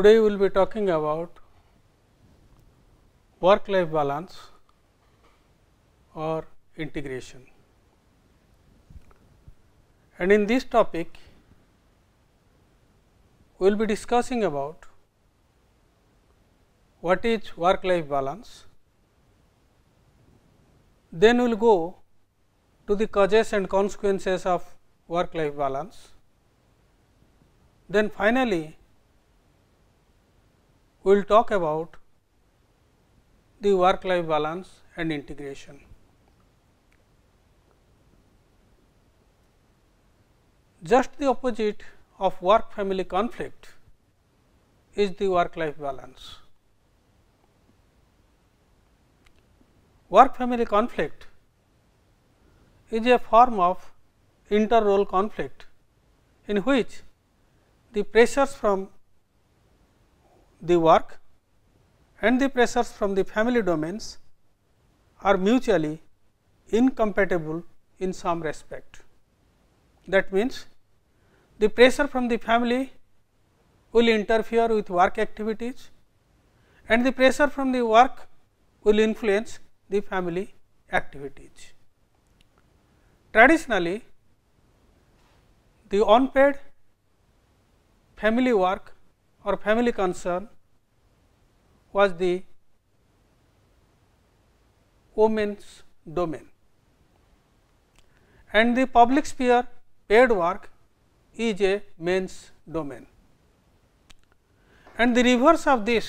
Today, we will be talking about work life balance or integration. And in this topic, we will be discussing about what is work life balance, then we will go to the causes and consequences of work life balance. Then finally, we will talk about the work life balance and integration. Just the opposite of work family conflict is the work life balance. Work family conflict is a form of inter role conflict in which the pressures from the work and the pressures from the family domains are mutually incompatible in some respect. That means, the pressure from the family will interfere with work activities and the pressure from the work will influence the family activities. Traditionally, the unpaid family work or family concern was the women's domain and the public sphere paid work is a men's domain. And the reverse of this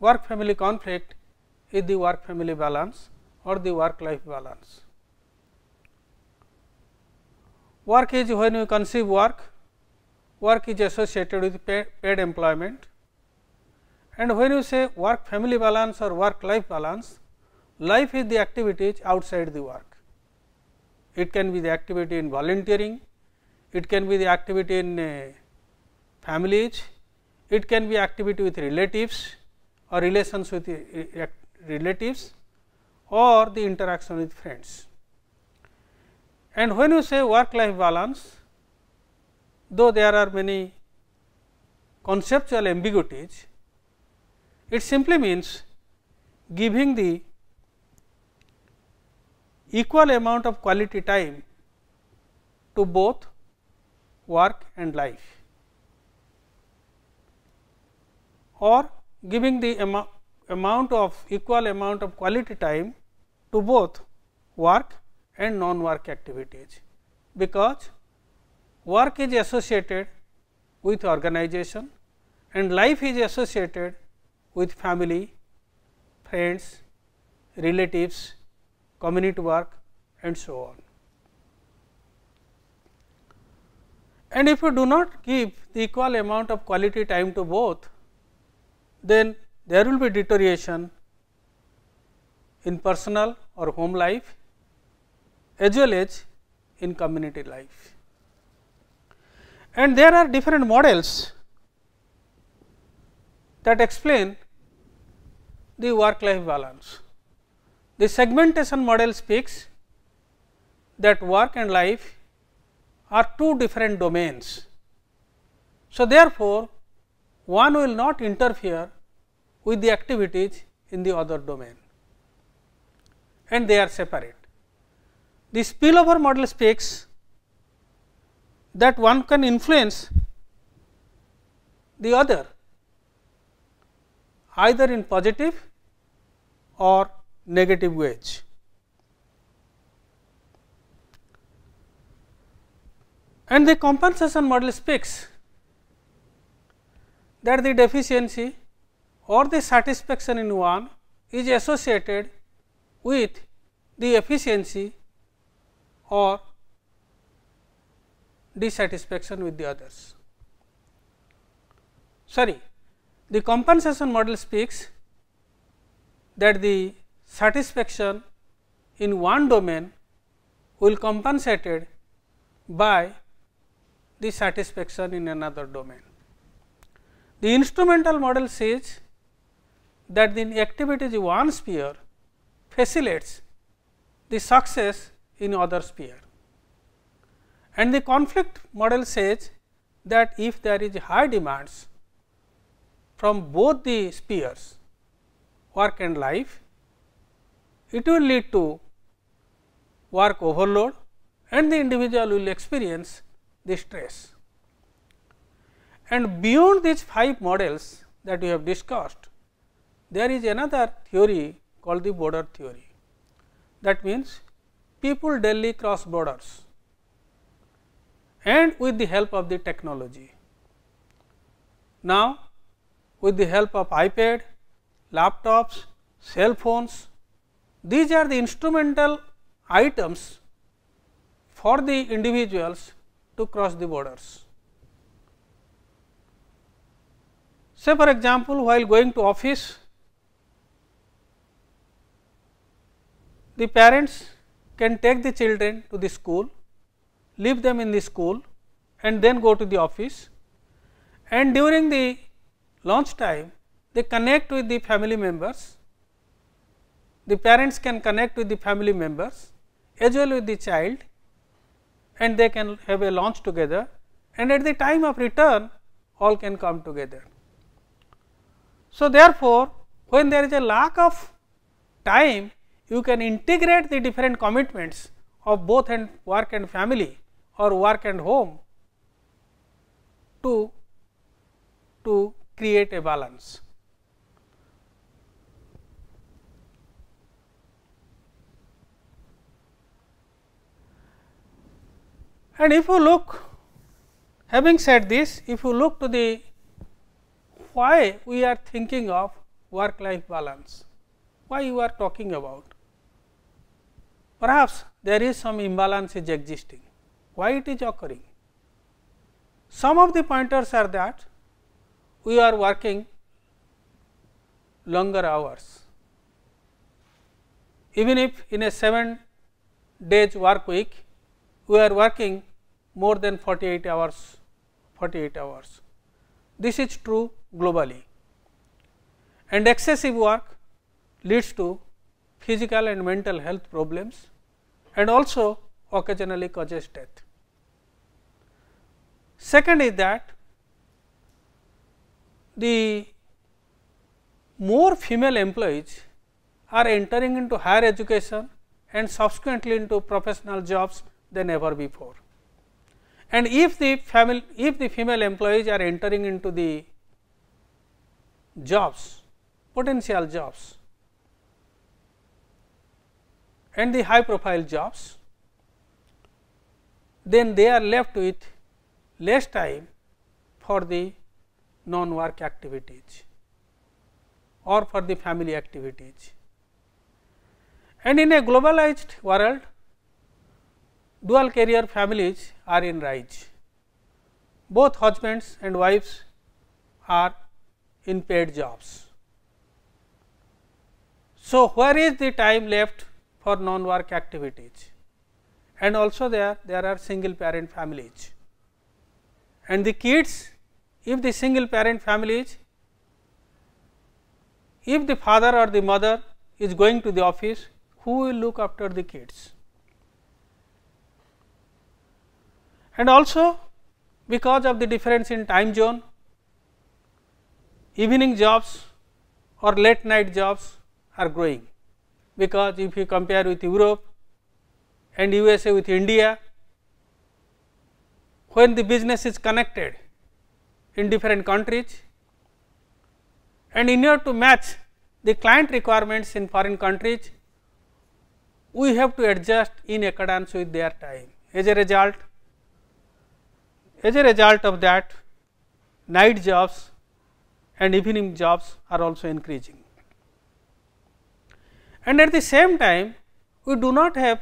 work family conflict is the work family balance or the work life balance. Work is when we conceive work, work is associated with paid, employment and when you say work family balance or work life balance, life is the activities outside the work. It can be the activity in volunteering, it can be the activity in uh, families, it can be activity with relatives or relations with uh, relatives or the interaction with friends. And when you say work life balance, though there are many conceptual ambiguities, it simply means giving the equal amount of quality time to both work and life or giving the amo amount of equal amount of quality time to both work and non work activities, because work is associated with organization and life is associated with family, friends, relatives, community work and so on. And if you do not give the equal amount of quality time to both, then there will be deterioration in personal or home life as well as in community life. And there are different models that explain the work life balance. The segmentation model speaks that work and life are two different domains. So, therefore, one will not interfere with the activities in the other domain and they are separate. The spillover model speaks that one can influence the other either in positive or negative ways. And the compensation model speaks that the deficiency or the satisfaction in one is associated with the efficiency or dissatisfaction with the others. Sorry, the compensation model speaks that the satisfaction in one domain will compensated by the satisfaction in another domain. The instrumental model says that the activities in one sphere facilitates the success in other sphere and the conflict model says that if there is high demands from both the spheres work and life, it will lead to work overload and the individual will experience the stress. And beyond these five models that we have discussed, there is another theory called the border theory. That means, people daily cross borders and with the help of the technology. Now, with the help of iPad, laptops, cell phones, these are the instrumental items for the individuals to cross the borders. Say for example, while going to office, the parents can take the children to the school, leave them in the school and then go to the office. And during the lunch time they connect with the family members, the parents can connect with the family members as well with the child and they can have a lunch together. And at the time of return all can come together. So, therefore, when there is a lack of time you can integrate the different commitments of both and work and family or work and home to, to create a balance. And if you look having said this, if you look to the why we are thinking of work life balance, why you are talking about, perhaps there is some imbalance is existing, why it is occurring. Some of the pointers are that we are working longer hours, even if in a 7 days work week we are working more than 48 hours 48 hours. This is true globally and excessive work leads to physical and mental health problems and also occasionally causes death. Second is that the more female employees are entering into higher education and subsequently into professional jobs than ever before. And if the family, if the female employees are entering into the jobs, potential jobs and the high profile jobs, then they are left with less time for the non work activities or for the family activities. And in a globalized world, dual career families are in rise. Both husbands and wives are in paid jobs. So, where is the time left for non work activities? And also there, there are single parent families. And the kids, if the single parent families, if the father or the mother is going to the office, who will look after the kids? and also because of the difference in time zone evening jobs or late night jobs are growing because if you compare with Europe and USA with India when the business is connected in different countries and in order to match the client requirements in foreign countries we have to adjust in accordance with their time as a result as a result of that night jobs and evening jobs are also increasing. And at the same time we do not have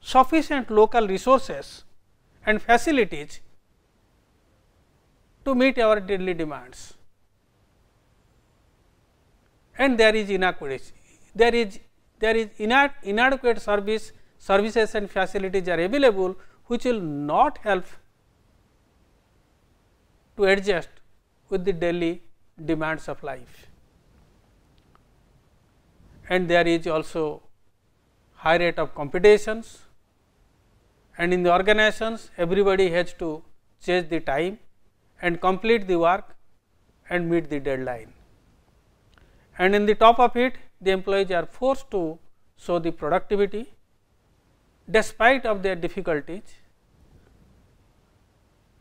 sufficient local resources and facilities to meet our daily demands and there is inadequacy there is there is inadequate service services and facilities are available which will not help to adjust with the daily demands of life. And there is also high rate of competitions and in the organizations everybody has to chase the time and complete the work and meet the deadline. And in the top of it, the employees are forced to show the productivity despite of their difficulties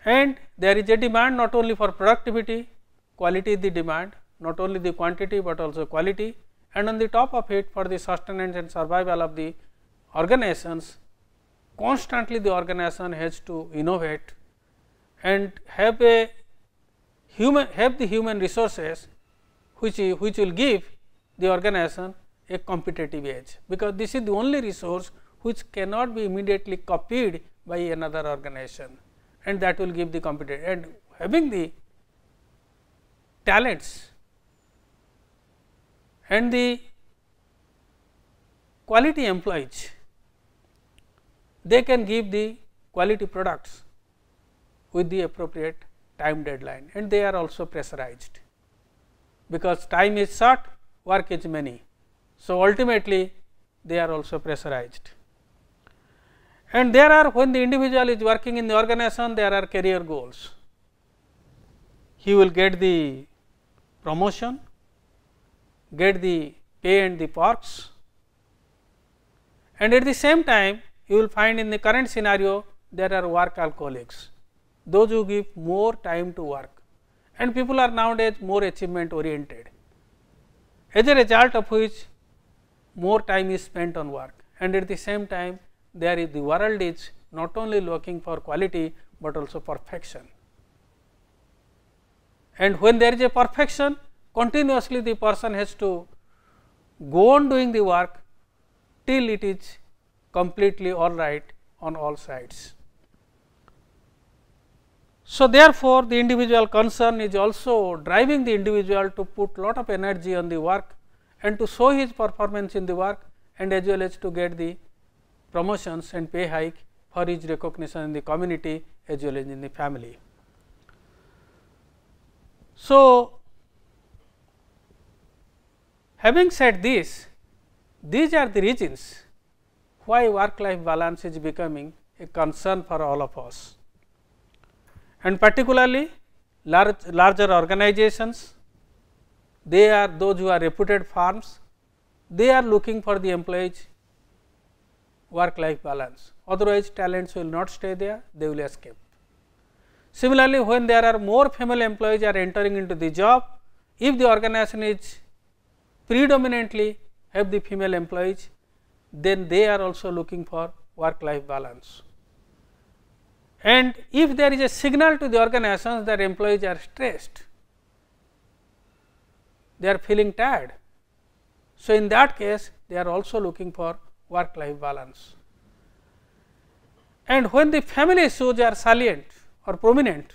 and there is a demand not only for productivity, quality is the demand, not only the quantity, but also quality and on the top of it for the sustenance and survival of the organizations, constantly the organization has to innovate and have a human have the human resources which, which will give the organization a competitive edge, because this is the only resource which cannot be immediately copied by another organization and that will give the competitive and having the talents and the quality employees, they can give the quality products with the appropriate time deadline and they are also pressurized, because time is short, work is many. So, ultimately they are also pressurized. And there are when the individual is working in the organization, there are career goals. He will get the promotion, get the pay and the perks and at the same time you will find in the current scenario there are work alcoholics, those who give more time to work and people are nowadays more achievement oriented. As a result of which more time is spent on work and at the same time there is the world is not only looking for quality, but also perfection. And when there is a perfection continuously the person has to go on doing the work till it is completely all right on all sides. So, therefore, the individual concern is also driving the individual to put lot of energy on the work and to show his performance in the work and as well as to get the promotions and pay hike for his recognition in the community as well as in the family. So, having said this, these are the reasons why work life balance is becoming a concern for all of us and particularly large, larger organizations, they are those who are reputed firms, they are looking for the employees work life balance, otherwise talents will not stay there, they will escape. Similarly, when there are more female employees are entering into the job, if the organization is predominantly have the female employees, then they are also looking for work life balance. And if there is a signal to the organizations that employees are stressed, they are feeling tired. So, in that case they are also looking for work life balance. And when the family issues are salient or prominent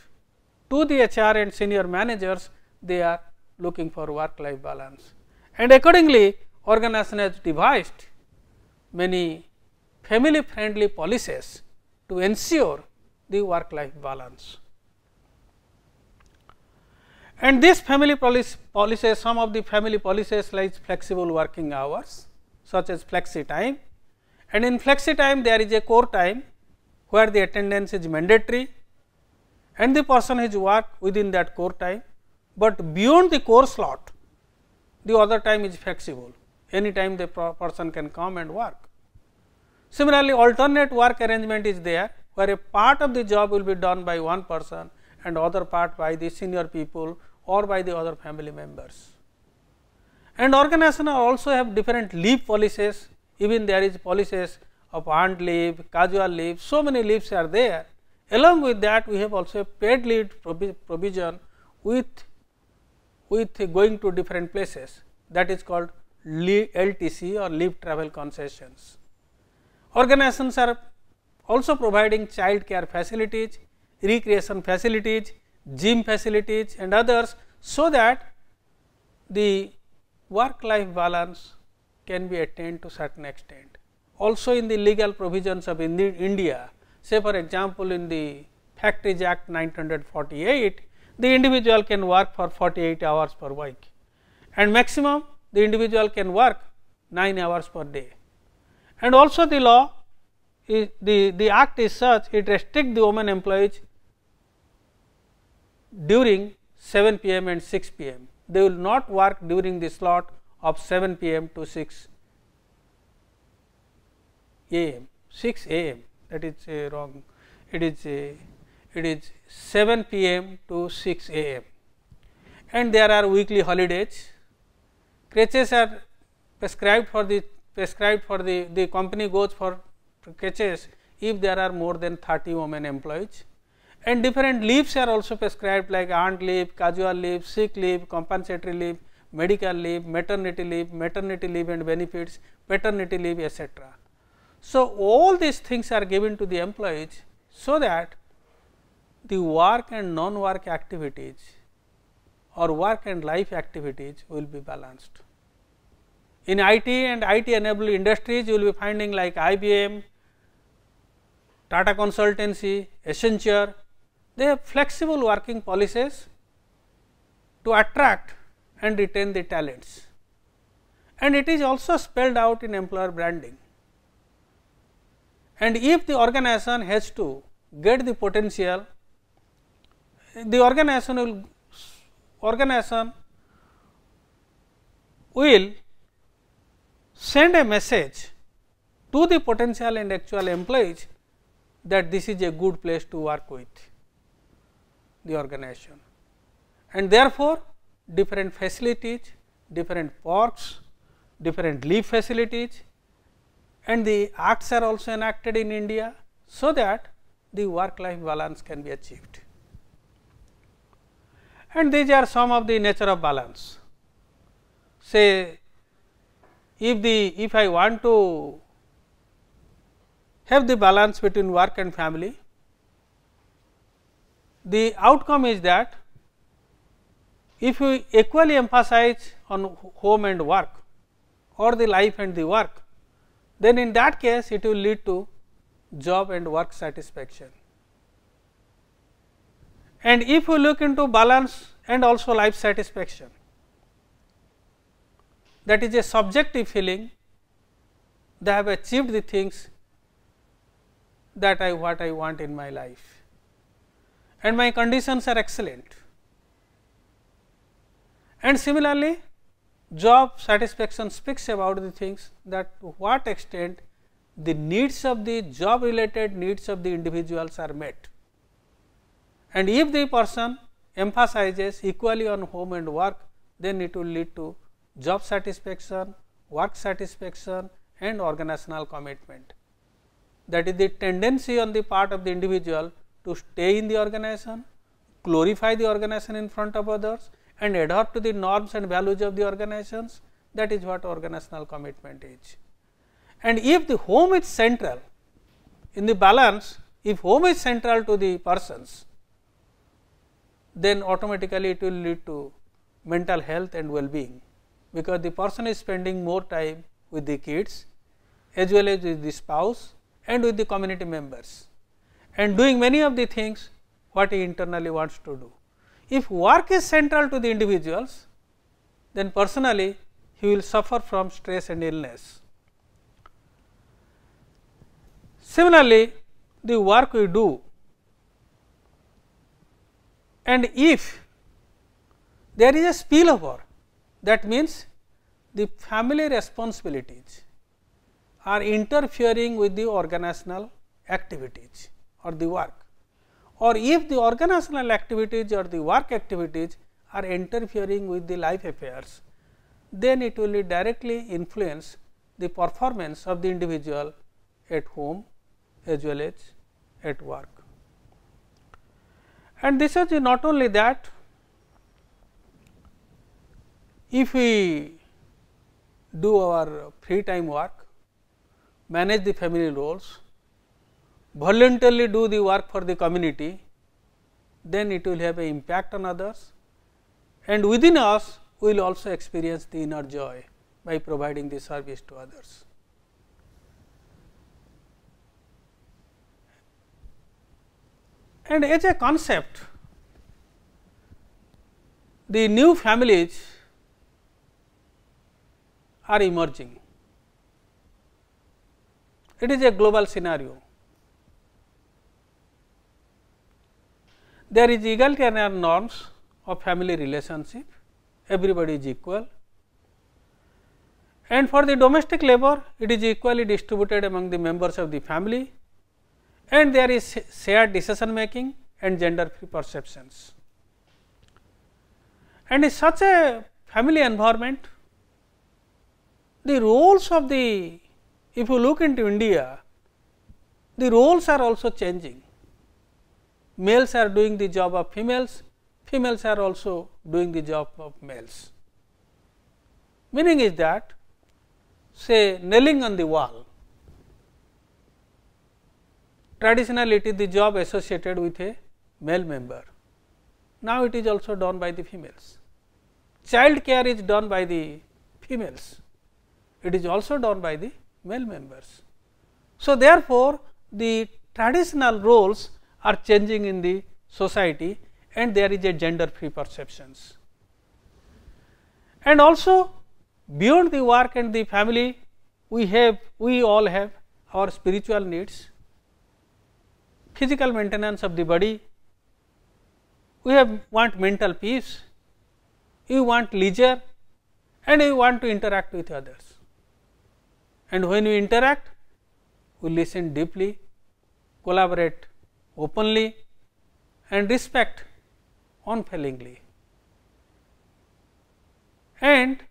to the HR and senior managers, they are looking for work life balance. And accordingly, organization has devised many family friendly policies to ensure the work life balance. And this family policies, some of the family policies like flexible working hours such as flexi time. And in flexi time there is a core time where the attendance is mandatory and the person has work within that core time, but beyond the core slot the other time is flexible any time the person can come and work. Similarly, alternate work arrangement is there where a part of the job will be done by one person and other part by the senior people or by the other family members. And organizations also have different leave policies even there is policies of earned leave, casual leave, so many leaves are there. Along with that, we have also a paid leave provision with, with going to different places that is called LTC or leave travel concessions. Organizations are also providing child care facilities, recreation facilities, gym facilities and others, so that the work life balance can be attained to certain extent. Also in the legal provisions of India, say for example, in the Factories Act 1948, the individual can work for 48 hours per week and maximum the individual can work 9 hours per day. And also the law is the, the act is such it restricts the women employees during 7 pm and 6 pm. They will not work during the slot of 7 pm to 6 am, 6 am that is uh, wrong. It is uh, it is 7 pm to 6 am and there are weekly holidays. Creches are prescribed for the prescribed for the, the company goes for creches if there are more than 30 women employees and different leaves are also prescribed like earned leave, casual leave, sick leave, compensatory leave, medical leave, maternity leave, maternity leave and benefits, paternity leave etc. So, all these things are given to the employees, so that the work and non work activities or work and life activities will be balanced. In IT and IT enabled industries, you will be finding like IBM, Tata Consultancy, Accenture, they have flexible working policies to attract and retain the talents. And it is also spelled out in employer branding. And if the organization has to get the potential, the organization will organization will send a message to the potential and actual employees that this is a good place to work with the organization. And therefore, different facilities, different perks, different leave facilities and the acts are also enacted in India, so that the work life balance can be achieved. And these are some of the nature of balance. Say, if the if I want to have the balance between work and family, the outcome is that if we equally emphasize on home and work or the life and the work, then in that case it will lead to job and work satisfaction. And if we look into balance and also life satisfaction, that is a subjective feeling, they have achieved the things that I what I want in my life and my conditions are excellent. And similarly, job satisfaction speaks about the things that to what extent the needs of the job related needs of the individuals are met. And if the person emphasizes equally on home and work, then it will lead to job satisfaction, work satisfaction and organizational commitment. That is the tendency on the part of the individual to stay in the organization, glorify the organization in front of others and adhere to the norms and values of the organizations that is what organizational commitment is. And if the home is central in the balance, if home is central to the persons, then automatically it will lead to mental health and well-being, because the person is spending more time with the kids as well as with the spouse and with the community members and doing many of the things what he internally wants to do. If work is central to the individuals, then personally he will suffer from stress and illness. Similarly, the work we do and if there is a spillover that means the family responsibilities are interfering with the organizational activities or the work or if the organizational activities or the work activities are interfering with the life affairs, then it will directly influence the performance of the individual at home as well as at work. And this is not only that, if we do our free time work, manage the family roles, voluntarily do the work for the community, then it will have an impact on others and within us we will also experience the inner joy by providing the service to others. And as a concept, the new families are emerging. It is a global scenario. There is egalitarian norms of family relationship, everybody is equal. And for the domestic labor, it is equally distributed among the members of the family and there is shared decision making and gender free perceptions. And in such a family environment, the roles of the, if you look into India, the roles are also changing. Males are doing the job of females, females are also doing the job of males. Meaning is that say nailing on the wall, traditionally it is the job associated with a male member. Now, it is also done by the females. Child care is done by the females, it is also done by the male members. So, therefore, the traditional roles are changing in the society and there is a gender free perceptions. And also beyond the work and the family, we have we all have our spiritual needs, physical maintenance of the body, we have want mental peace, we want leisure and we want to interact with others. And when we interact, we listen deeply, collaborate openly and respect unfailingly. And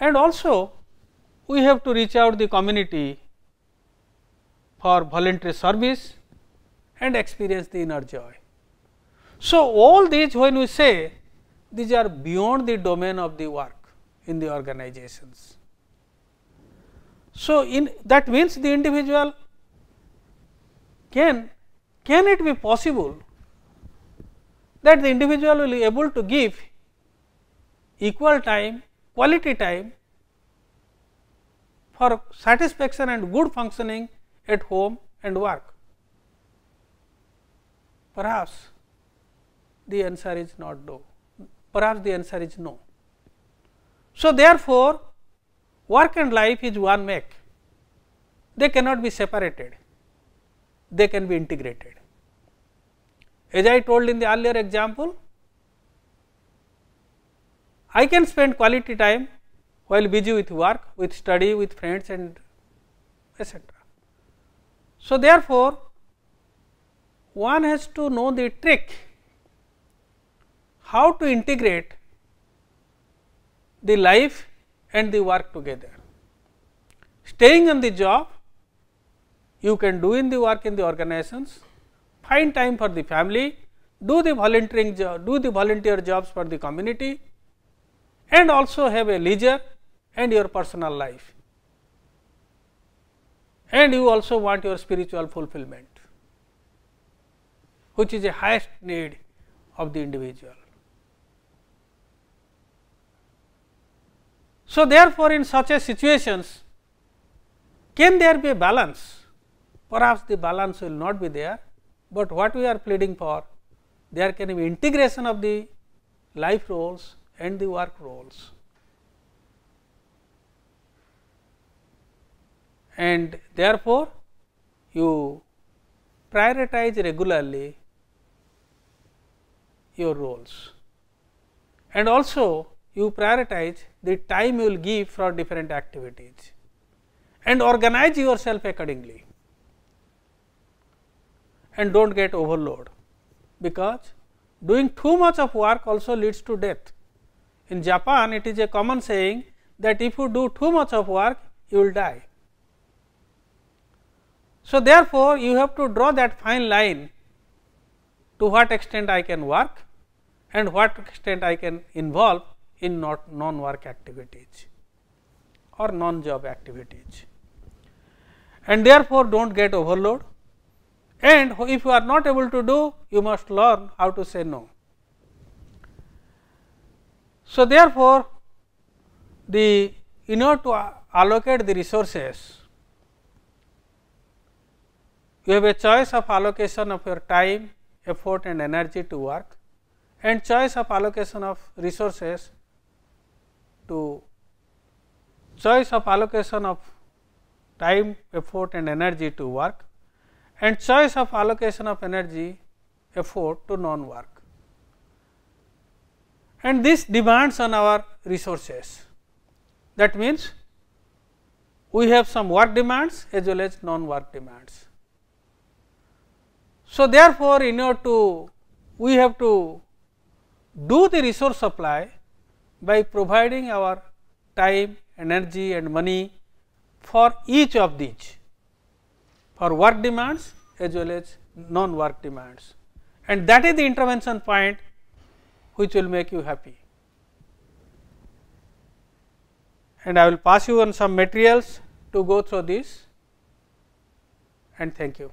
and also we have to reach out the community for voluntary service and experience the inner joy. So, all these when we say these are beyond the domain of the work in the organizations. So, in that means the individual can can it be possible that the individual will be able to give equal time quality time for satisfaction and good functioning at home and work. Perhaps the answer is not no, perhaps the answer is no. So, therefore, work and life is one make, they cannot be separated, they can be integrated. As I told in the earlier example, I can spend quality time while busy with work, with study, with friends and etc. So, therefore, one has to know the trick how to integrate the life and the work together. Staying on the job, you can do in the work in the organizations, find time for the family, do the volunteering job, do the volunteer jobs for the community and also have a leisure and your personal life. And you also want your spiritual fulfillment which is the highest need of the individual. So, therefore, in such a situations can there be a balance? Perhaps the balance will not be there, but what we are pleading for there can be integration of the life roles and the work roles. And therefore, you prioritize regularly your roles and also you prioritize the time you will give for different activities and organize yourself accordingly and do not get overload because doing too much of work also leads to death. In Japan it is a common saying that if you do too much of work you will die. So, therefore, you have to draw that fine line to what extent I can work and what extent I can involve in not non work activities or non job activities. And therefore, do not get overload and if you are not able to do you must learn how to say no. So, therefore, the in order to allocate the resources you have a choice of allocation of your time, effort and energy to work and choice of allocation of resources to choice of allocation of time, effort and energy to work and choice of allocation of energy, effort to non work and this demands on our resources. That means, we have some work demands as well as non work demands. So, therefore, in order to we have to do the resource supply by providing our time, energy and money for each of these for work demands as well as non work demands and that is the intervention point which will make you happy. And I will pass you on some materials to go through this and thank you.